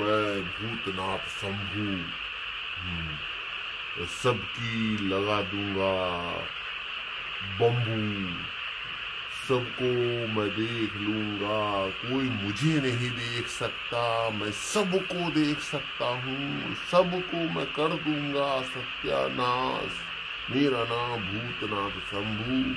मैं भूतनाथ शंभू। हम्म, सबकी लगा दूँगा बम्बू सबको मैं देख लूँगा। कोई मुझे नहीं देख सकता। मैं सबको देख सकता हूँ। सबको मैं कर दूँगा। सत्यानाश। मेरा नाम भूतनाथ शंभू।